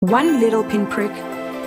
One little pinprick,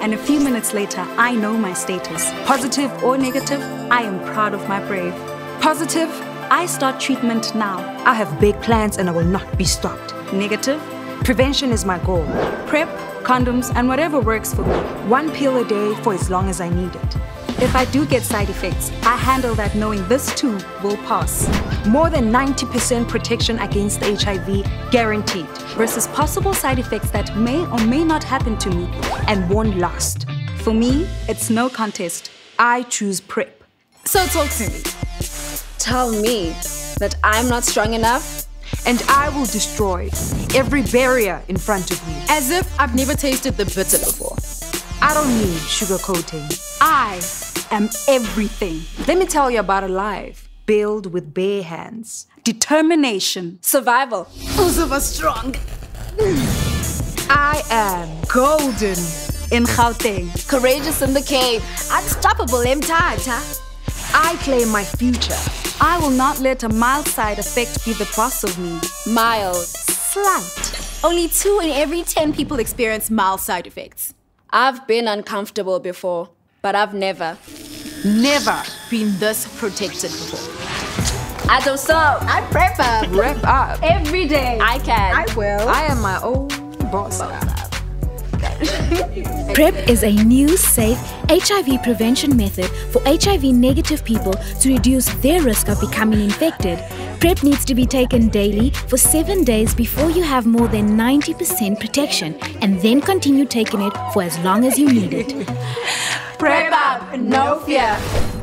and a few minutes later, I know my status. Positive or negative, I am proud of my brave. Positive, I start treatment now. I have big plans and I will not be stopped. Negative, prevention is my goal. PrEP, condoms, and whatever works for me. One pill a day for as long as I need it. If I do get side effects, I handle that knowing this too will pass. More than 90% protection against HIV guaranteed, versus possible side effects that may or may not happen to me and won't last. For me, it's no contest. I choose PrEP. So talk to me. Tell me that I'm not strong enough and I will destroy every barrier in front of me. As if I've never tasted the bitter before. I don't need sugarcoating. I am everything. Let me tell you about a life built with bare hands, determination, survival. Uzuva strong. I am golden in Gauteng. Courageous in the cave. Unstoppable in Tata. I claim my future. I will not let a mild side effect be the boss of me. Mild. Slight. Only two in every 10 people experience mild side effects. I've been uncomfortable before, but I've never, never been this protected before. I don't so. I PrEP up. PrEP up. Every day. I can. I will. I am my own boss. PrEP is a new, safe HIV prevention method for HIV negative people to reduce their risk of becoming infected. PrEP needs to be taken daily for seven days before you have more than 90% protection and then continue taking it for as long as you need it. PrEP up, no fear.